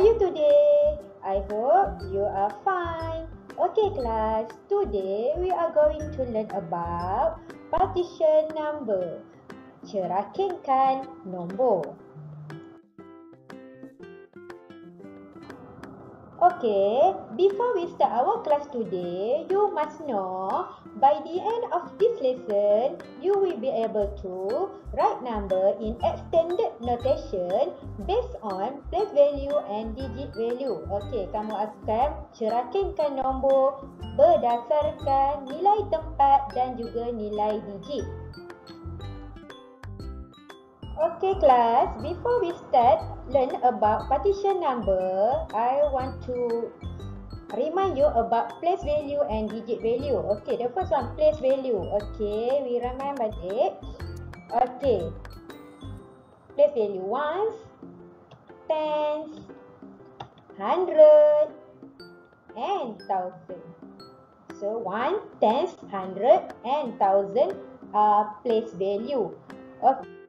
are you today? I hope you are fine. Okay class, today we are going to learn about partition number. Cerakingkan nombor. Okay, before we start our class today, you must know by the end of this lesson, you will be able to write number in extended notation based on place value and digit value. Okay, kamu akan cerakingkan nombor berdasarkan nilai tempat dan juga nilai digit. Okay class, before we start learn about partition number, I want to remind you about place value and digit value. Okay, the first one place value. Okay, we remember it. Okay, place value ones, tens, hundred, and thousand. So one, tens, hundred, and thousand are place value. Okay.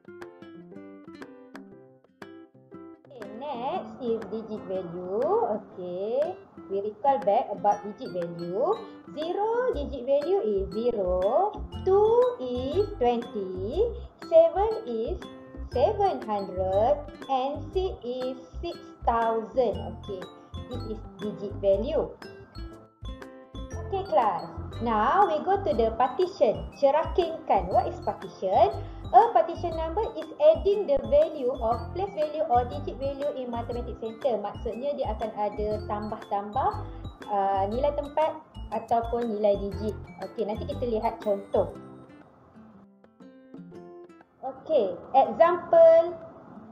Is digit value. Okay. We recall back about digit value. 0 digit value is 0. 2 is 20. 7 is 700. And 6 is 6000. Okay. This is digit value. Okay class. Now we go to the partition. Cerakingkan. What is partition? A partition number is adding the value of place value or digit value in mathematics center. Maksudnya dia akan ada tambah-tambah uh, nilai tempat ataupun nilai digit. Okey, nanti kita lihat contoh. Okey, example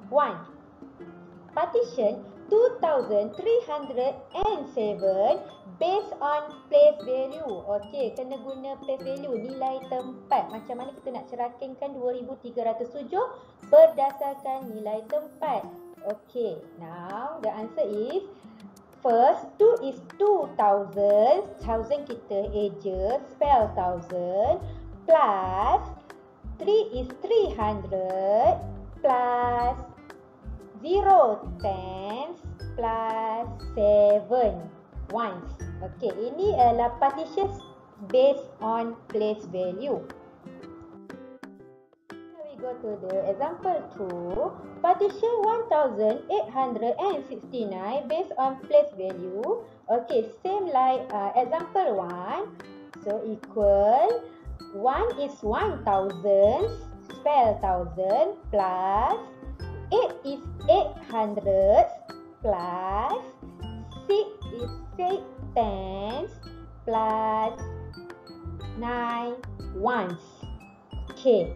1. Partition 2307 based on place value. Okey, kena guna place value, nilai tempat. Macam mana kita nak cerakingkan 2307 berdasarkan nilai tempat. Okey, now the answer is first 2 is 2000. 1000 kita eja, spell 1000 plus 3 is 300 plus 0 tens plus 7 ones. Okey, ini adalah partition based on place value. Now we go to the example 2. Partition 1869 based on place value. Okey, same like uh, example 1. So equal 1 is 1000 spell 1000 plus 8 is 800 plus 6 is 6 tens plus 9 ones. Okay,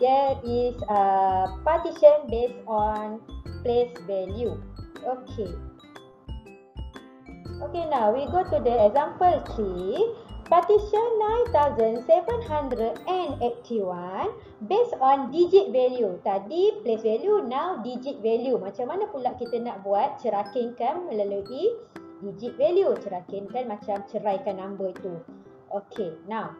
there is a partition based on place value. Okay. Okay, now we go to the example 3. Partition 9781 based on digit value. Tadi place value, now digit value. Macam mana pula kita nak buat cerakingkan melalui digit value. Cerakingkan macam ceraikan number itu. Okay, now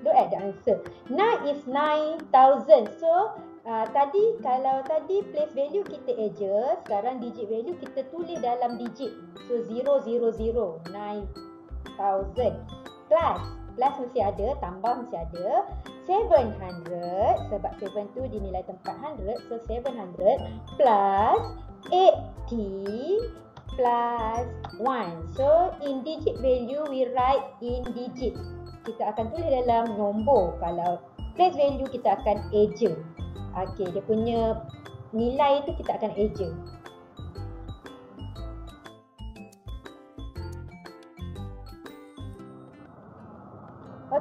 look at the answer. 9 is 9000. So, uh, tadi kalau tadi place value kita eja, sekarang digit value kita tulis dalam digit. So, 000, 9000 plus. Plus mesti ada tambah mesti ada. 700 sebab 7 tu dinilai tempat 100 so 700 plus 80 plus 1 so in digit value we write in digit. Kita akan tulis dalam nombor. Kalau place value kita akan eja okey dia punya nilai tu kita akan eja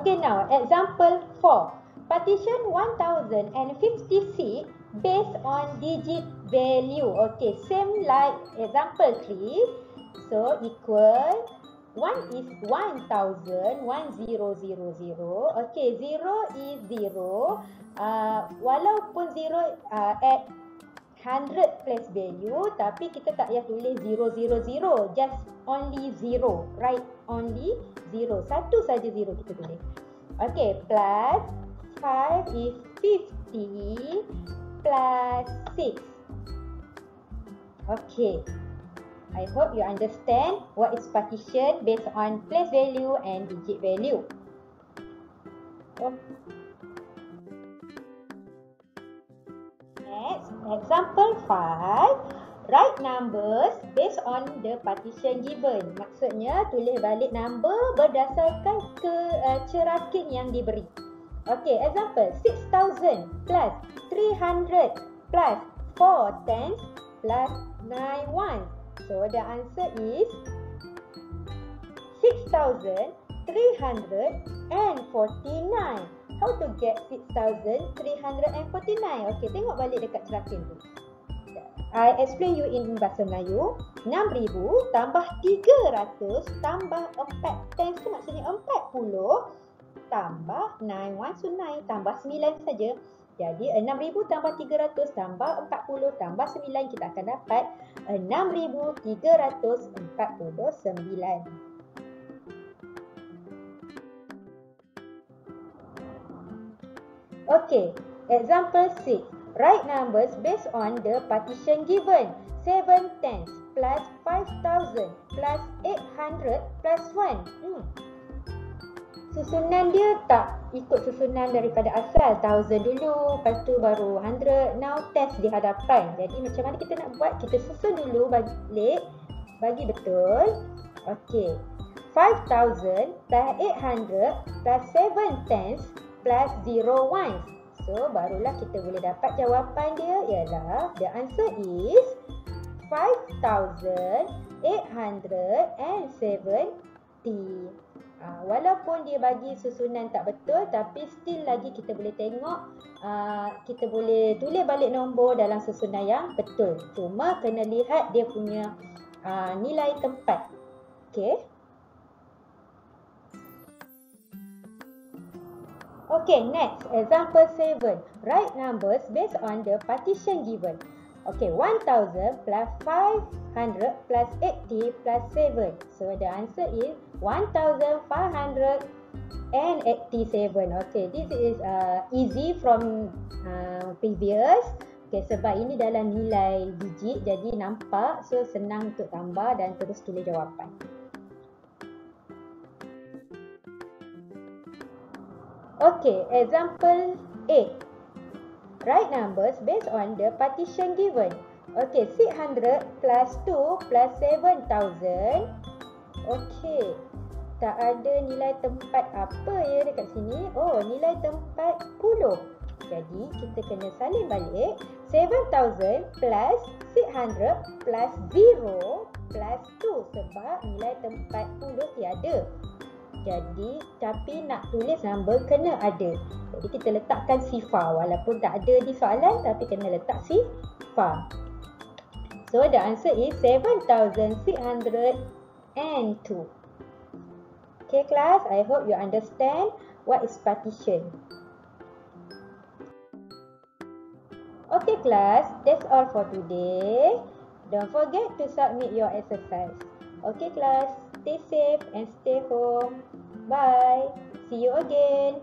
Okay now, example 4. Partition 1056 based on digit value. Okay, same like example 3. So, equal 1 is 1000, 1000. Okay, 0 is 0. Uh, walaupun 0 uh, at 100 place value tapi kita tak payah tulis 000 just only 0 right only 0 satu saja 0 kita tulis. Okay plus 5 is 50 plus 6 okay. I hope you understand what is partition based on place value and digit value. Oh. Next, example 5. Write numbers based on the partition given. Maksudnya tulis balik number berdasarkan ke uh, cerakin yang diberi. Okay, example 6000 plus 300 plus 4 tens plus 9 ones. So the answer is 6349. How to get 6349? Okay, tengok balik dekat cerakin tu. I explain you in bahasa Melayu. 6,000 tambah 300 tambah 4 times tu maksudnya 40 tambah 9 1 so 9 tambah 9 saja. Jadi 6,000 tambah 300 tambah 40 tambah 9 kita akan dapat 6,349. Okay, example 6. Write numbers based on the partition given. 7 tens plus 5000 plus 800 plus 1. Hmm. Susunan dia tak ikut susunan daripada asal. 1000 dulu, lepas tu baru 100. Now test di hadapan. Jadi macam mana kita nak buat? Kita susun dulu balik. Bagi betul. Okay. 5000 plus 800 plus 7 tens plus 0 ones. So barulah kita boleh dapat jawapan dia ialah the answer is 5870. Uh, walaupun dia bagi susunan tak betul tapi still lagi kita boleh tengok uh, kita boleh tulis balik nombor dalam susunan yang betul. Cuma kena lihat dia punya uh, nilai tempat. Okay. Okay, next. Example 7. Write numbers based on the partition given. Okay, 1000 plus 500 plus 80 plus 7. So, the answer is 1587. Okay, this is uh, easy from uh, previous. Okay, sebab ini dalam nilai digit, jadi nampak. So, senang untuk tambah dan terus tulis jawapan. Okay, example 8. Write numbers based on the partition given. Okay, 600 plus 2 plus 7000. Okay, tak ada nilai tempat apa ya dekat sini. Oh, nilai tempat puluh. Jadi, kita kena salin balik. 7000 plus 600 plus 0 plus 2 sebab nilai tempat puluh tiada. Jadi tapi nak tulis number kena ada. Jadi kita letakkan sifar walaupun tak ada di soalan tapi kena letak sifar. So the answer is 7602. Okay class, I hope you understand what is partition. Okay class, that's all for today. Don't forget to submit your exercise. Okay class, stay safe and stay home. Bye. See you again.